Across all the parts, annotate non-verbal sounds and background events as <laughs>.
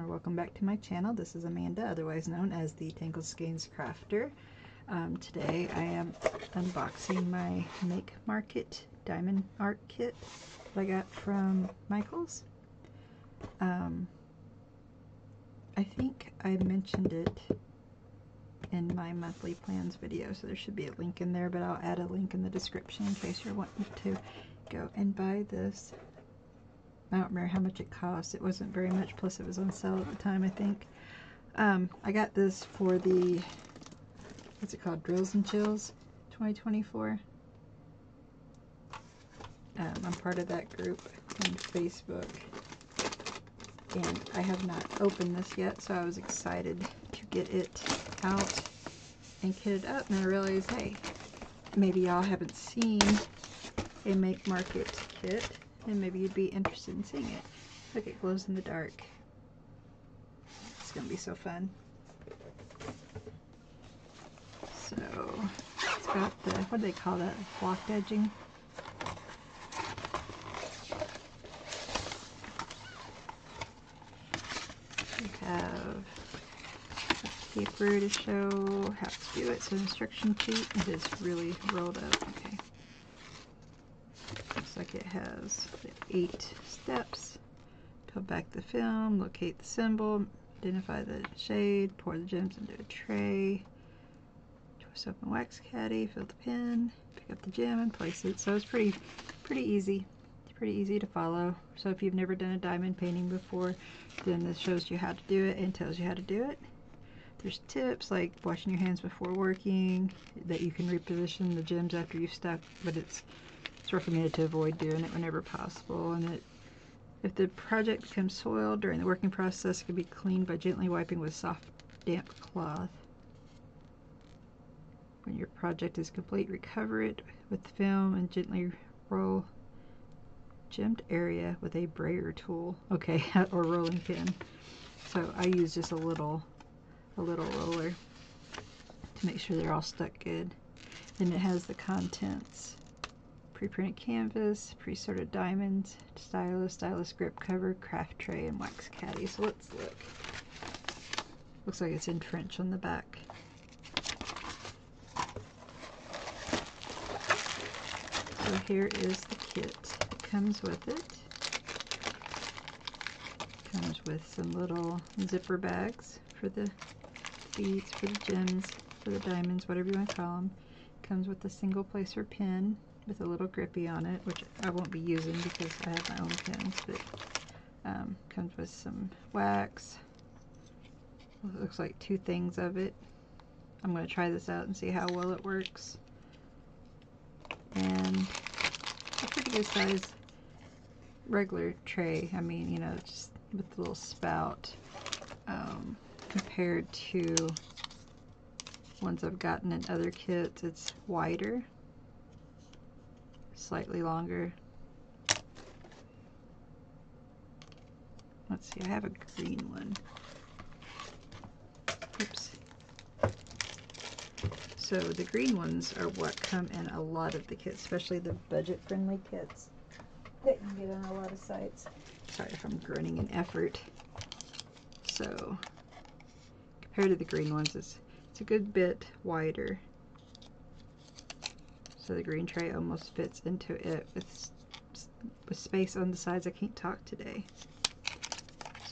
or welcome back to my channel. This is Amanda, otherwise known as the Tangled Skeins Crafter. Um, today I am unboxing my Make Market Diamond Art Kit that I got from Michaels. Um, I think I mentioned it in my monthly plans video, so there should be a link in there, but I'll add a link in the description in case you're wanting to go and buy this. I don't remember how much it cost. It wasn't very much, plus it was on sale at the time, I think. Um, I got this for the, what's it called, Drills and Chills 2024. Um, I'm part of that group on Facebook. And I have not opened this yet, so I was excited to get it out and kit it up. And I realized, hey, maybe y'all haven't seen a Make Market kit and maybe you'd be interested in seeing it. Look, it glows in the dark. It's to be so fun. So, it's got the, what do they call that, blocked edging? We have paper to show how to do it. So instruction sheet, it is really rolled up. Okay looks like it has eight steps. Peel back the film, locate the symbol, identify the shade, pour the gems into a tray, twist open wax caddy, fill the pin, pick up the gem and place it. So it's pretty, pretty easy. It's pretty easy to follow. So if you've never done a diamond painting before, then this shows you how to do it and tells you how to do it. There's tips like washing your hands before working, that you can reposition the gems after you've stuck, but it's it's recommended to avoid doing it whenever possible, and if the project becomes soiled during the working process, it can be cleaned by gently wiping with soft, damp cloth. When your project is complete, recover it with film and gently roll gemmed area with a brayer tool. Okay, <laughs> or rolling pin. So I use just a little, a little roller to make sure they're all stuck good. And it has the contents pre-printed canvas, pre-sorted diamonds, stylus, stylus grip cover, craft tray, and wax caddy. So let's look. Looks like it's in French on the back. So here is the kit that comes with it. Comes with some little zipper bags for the beads, for the gems, for the diamonds, whatever you want to call them. Comes with a single placer pin, with a little grippy on it, which I won't be using because I have my own pins, but um, comes with some wax. It looks like two things of it. I'm going to try this out and see how well it works. And a pretty good size regular tray. I mean, you know, just with the little spout um, compared to ones I've gotten in other kits, it's wider slightly longer. Let's see, I have a green one. Oops. So the green ones are what come in a lot of the kits, especially the budget-friendly kits that you can get on a lot of sites. Sorry if I'm grunting in effort. So compared to the green ones, it's, it's a good bit wider. So the green tray almost fits into it with, with space on the sides. I can't talk today.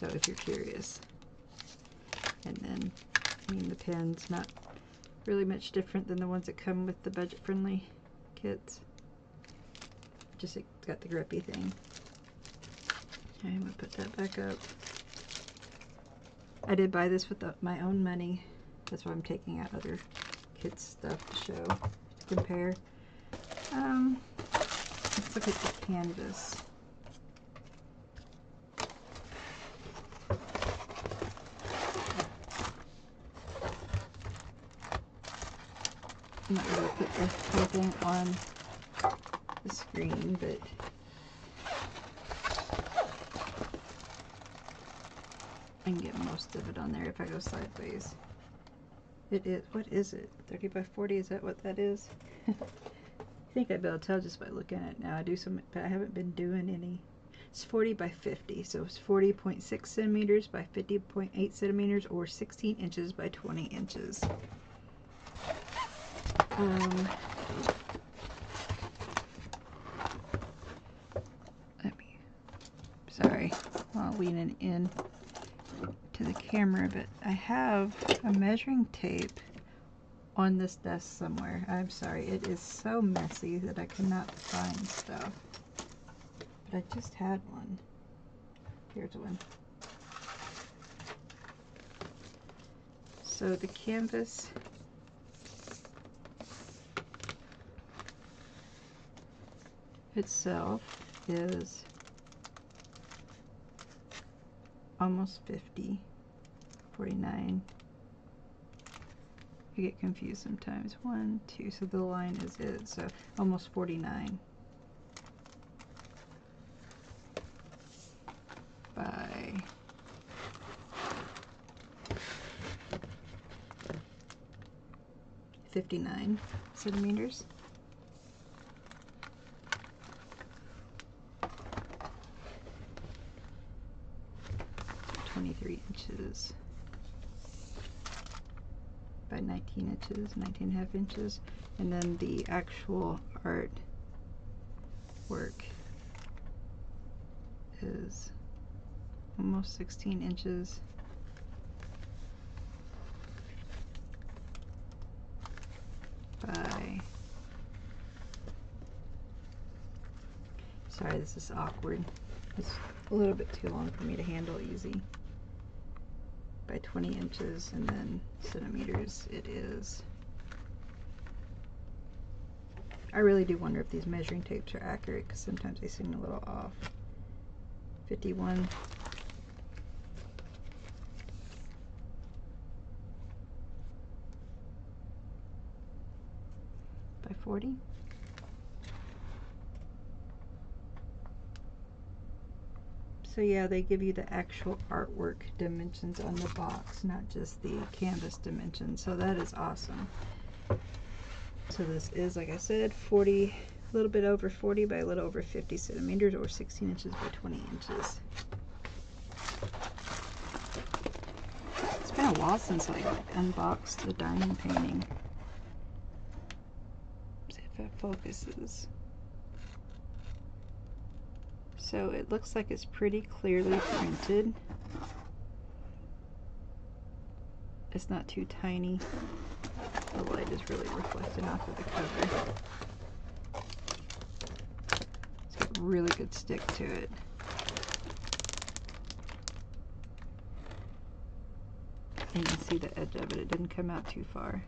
So if you're curious. And then, I mean, the pin's not really much different than the ones that come with the budget-friendly kits. Just got the grippy thing. Okay, I'm going to put that back up. I did buy this with the, my own money. That's why I'm taking out other kids stuff to show, to compare. Um, let's look at the canvas. I'm not going to put whole thing on the screen, but I can get most of it on there if I go sideways. It is, what is it? 30 by 40, is that what that is? <laughs> I think I'd be able to tell just by looking at it now. I do some, but I haven't been doing any It's 40 by 50, so it's 40.6 centimeters by 50.8 centimeters or 16 inches by 20 inches. Um, let me, sorry, while leaning in to the camera, but I have a measuring tape on this desk somewhere. I'm sorry, it is so messy that I cannot find stuff. But I just had one. Here's one. So the canvas itself is almost 50, 49, I get confused sometimes. One, two, so the line is it, so almost 49. By Fifty-nine centimeters. Twenty-three inches by 19 inches, 19 and a half inches, and then the actual art work is almost 16 inches. By sorry this is awkward. It's a little bit too long for me to handle easy by 20 inches and then centimeters it is. I really do wonder if these measuring tapes are accurate because sometimes they seem a little off. 51 by 40 So yeah, they give you the actual artwork dimensions on the box, not just the canvas dimensions. So that is awesome. So this is, like I said, 40, a little bit over 40 by a little over 50 centimeters or 16 inches by 20 inches. It's been a while since I unboxed the diamond painting. See if it focuses. So it looks like it's pretty clearly printed. It's not too tiny. The light is really reflecting off of the cover. It's got really good stick to it. And you can see the edge of it. It didn't come out too far.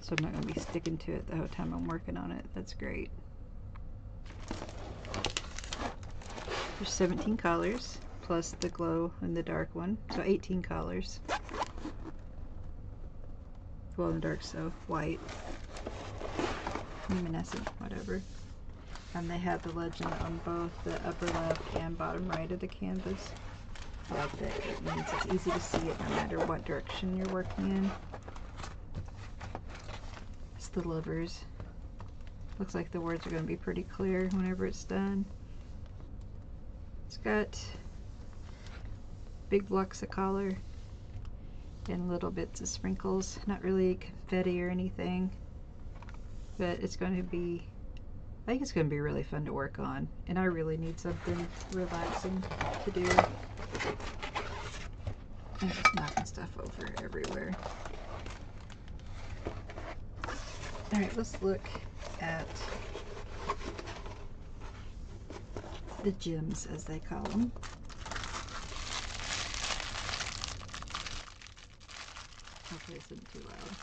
So I'm not going to be sticking to it the whole time I'm working on it. That's great. There's 17 colors plus the glow and the dark one, so 18 colors. Glow in the dark, so white, luminescent, whatever. And they have the legend on both the upper left and bottom right of the canvas. Love that it means it's easy to see it no matter what direction you're working in. It's the Lovers. Looks like the words are going to be pretty clear whenever it's done. It's got big blocks of color and little bits of sprinkles. Not really confetti or anything, but it's going to be, I think it's going to be really fun to work on. And I really need something relaxing to do. I'm just knocking stuff over everywhere. Alright, let's look at the gems as they call them. Hopefully this isn't too loud.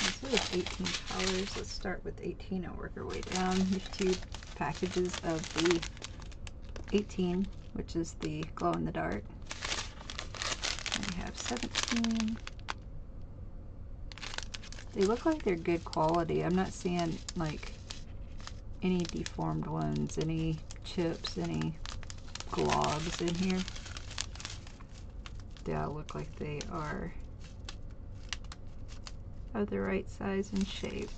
There's 18 colors. Let's start with 18 and work our way down. There's two packages of the 18 which is the glow in the dark. And we have 17. They look like they're good quality. I'm not seeing like any deformed ones, any chips, any globs in here. They all look like they are of the right size and shape.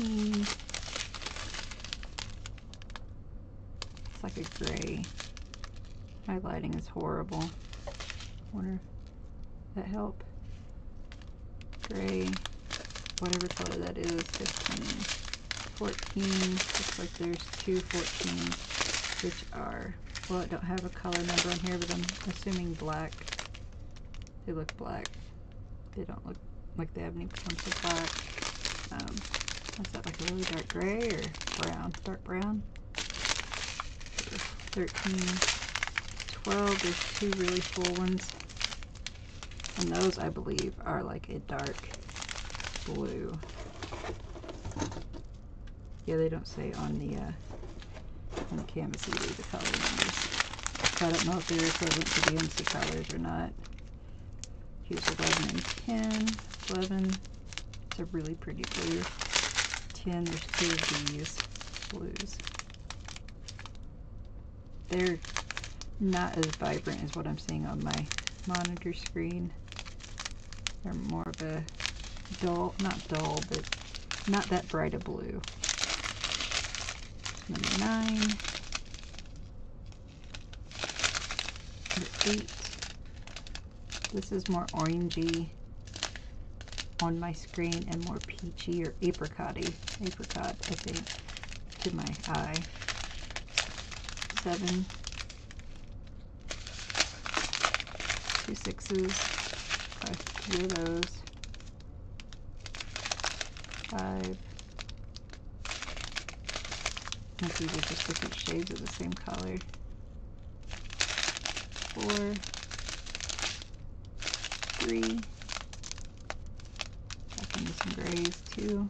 It's like a gray. My lighting is horrible. Wonder if that help. Gray, whatever color that is, 15. 14, looks like there's two 14s, which are, well, I don't have a color number on here, but I'm assuming black. They look black. They don't look like they have any clumps of black. Um, is that like a really dark gray or brown? Dark brown? 13, 12, there's two really full ones. And those, I believe, are like a dark blue. Yeah, they don't say on the uh, on the canvas either the color numbers. So I don't know if they're equivalent to the MC colors or not. Here's 11 and 10. 11, it's a really pretty blue. 10, there's two of these blues. They're not as vibrant as what I'm seeing on my monitor screen. They're more of a dull, not dull, but not that bright a blue. Number nine. Number eight. This is more orangey on my screen and more peachy or apricotty, apricot, I think, to my eye. Seven. Two sixes. Five of those. Five. Maybe these are just different shades of the same color. Four. Three. Into some grays, two.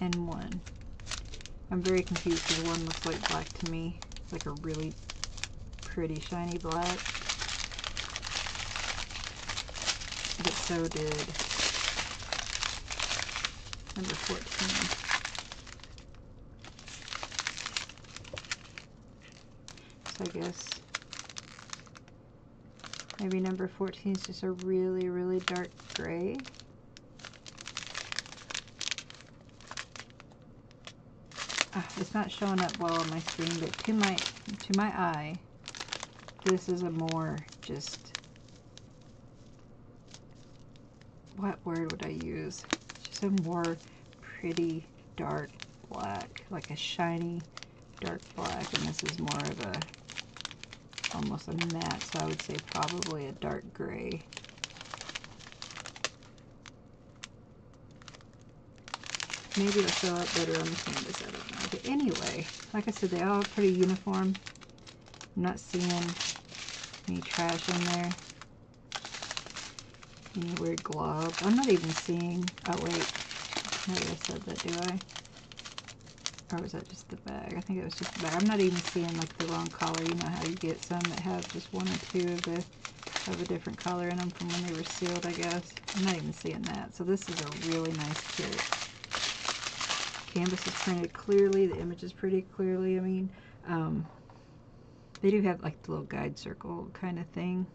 And one. I'm very confused because one looks like black to me. It's like a really pretty shiny black. But so did number 14. So I guess maybe number 14 is just a really, really dark gray. Ah, it's not showing up well on my screen, but to my to my eye, this is a more just what word would I use? Just a more pretty dark black, like a shiny dark black, and this is more of a almost a matte, so I would say probably a dark gray. Maybe it'll show up better on the canvas, I don't know. But anyway, like I said, they all pretty uniform. I'm not seeing any trash in there. Any weird globs. I'm not even seeing, oh wait, maybe I said that, do I? Or was that just the bag? I think it was just the bag. I'm not even seeing like the wrong color. You know how you get some that have just one or two of the of a different color in them from when they were sealed, I guess. I'm not even seeing that. So this is a really nice kit canvas is printed clearly. The image is pretty clearly. I mean, um, they do have like the little guide circle kind of thing.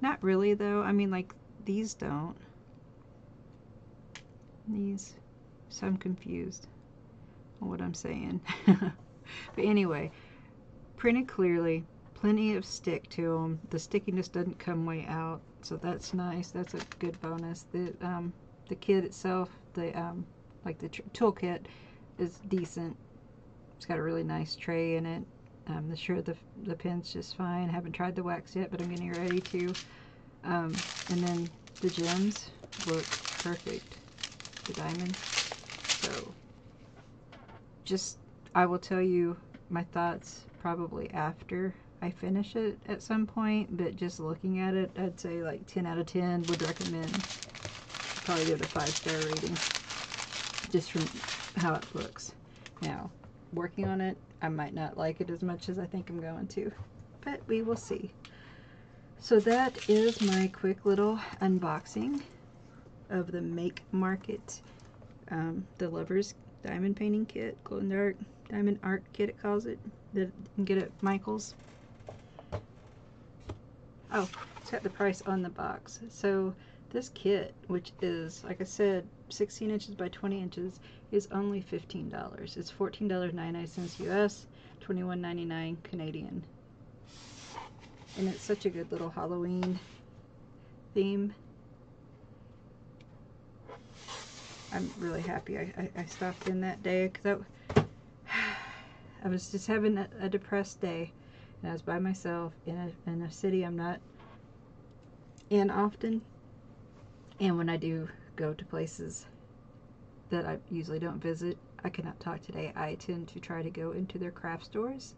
Not really though. I mean, like these don't. These. So I'm confused on what I'm saying. <laughs> but anyway, printed clearly. Plenty of stick to them. The stickiness doesn't come way out, so that's nice. That's a good bonus. The um, the kit itself, the um, like the toolkit is decent. It's got a really nice tray in it. Um, the sure the the pin's just fine. Haven't tried the wax yet, but I'm getting ready to. Um, and then the gems look perfect. The diamonds. So just I will tell you my thoughts probably after I finish it at some point, but just looking at it, I'd say like 10 out of 10 would recommend. Probably give it a 5 star rating just from how it looks. Now, working on it, I might not like it as much as I think I'm going to, but we will see. So that is my quick little unboxing. of the Make Market, um, the Lovers Diamond Painting Kit, Glow in Dark Diamond Art Kit it calls it, that you can get at Michael's. Oh, it's got the price on the box. So this kit, which is, like I said, 16 inches by 20 inches, is only $15. It's $14.99 US, $21.99 Canadian. And it's such a good little Halloween theme. I'm really happy I, I, I stopped in that day because I, <sighs> I was just having a, a, depressed day and I was by myself in a, in a city I'm not in often and when I do go to places that I usually don't visit. I cannot talk today. I tend to try to go into their craft stores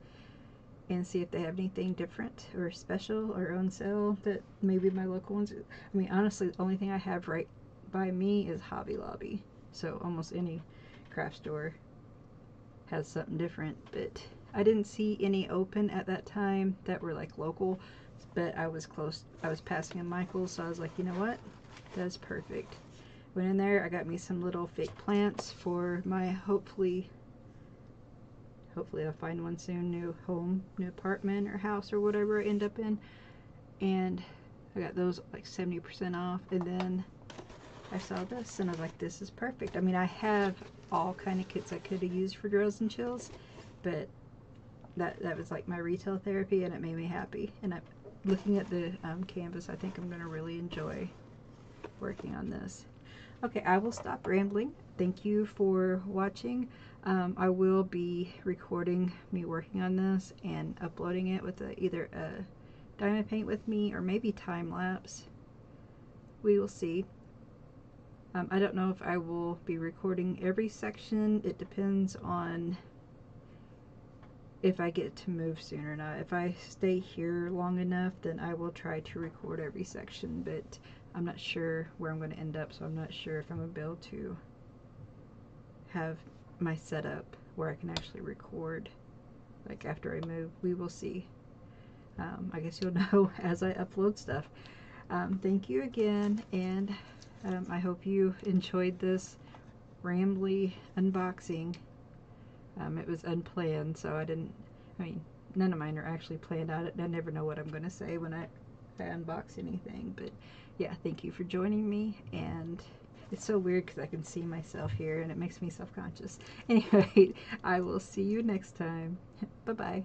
and see if they have anything different or special or on sale that maybe my local ones I mean honestly the only thing I have right by me is Hobby Lobby. So almost any craft store has something different but I didn't see any open at that time that were like local but I was close I was passing a Michael's so I was like you know what? That's perfect went in there I got me some little fake plants for my hopefully hopefully I'll find one soon, new home, new apartment or house or whatever I end up in. And I got those like 70% off. And then I saw this and I was like, this is perfect. I mean, I have all kind of kits I could have used for Drills and Chills, but that, that was like my retail therapy and it made me happy. And I'm looking at the um, canvas, I think I'm going to really enjoy working on this. Okay, I will stop rambling. Thank you for watching. Um, I will be recording me working on this and uploading it with a, either a diamond paint with me or maybe time lapse. We will see. Um, I don't know if I will be recording every section. It depends on if I get to move soon or not. If I stay here long enough, then I will try to record every section, but I'm not sure where I'm going to end up, so I'm not sure if I'm going to be able to have my setup where I can actually record like after I move. We will see. Um, I guess you'll <laughs> know as I upload stuff. Um, thank you again, and um, I hope you enjoyed this rambly unboxing. Um, it was unplanned, so I didn't, I mean, none of mine are actually planned out. I never know what I'm going to say when I, I unbox anything, but yeah, thank you for joining me, and it's so weird because I can see myself here and it makes me self-conscious. <laughs> Anyway, I will see you next time. <laughs> Bye-bye.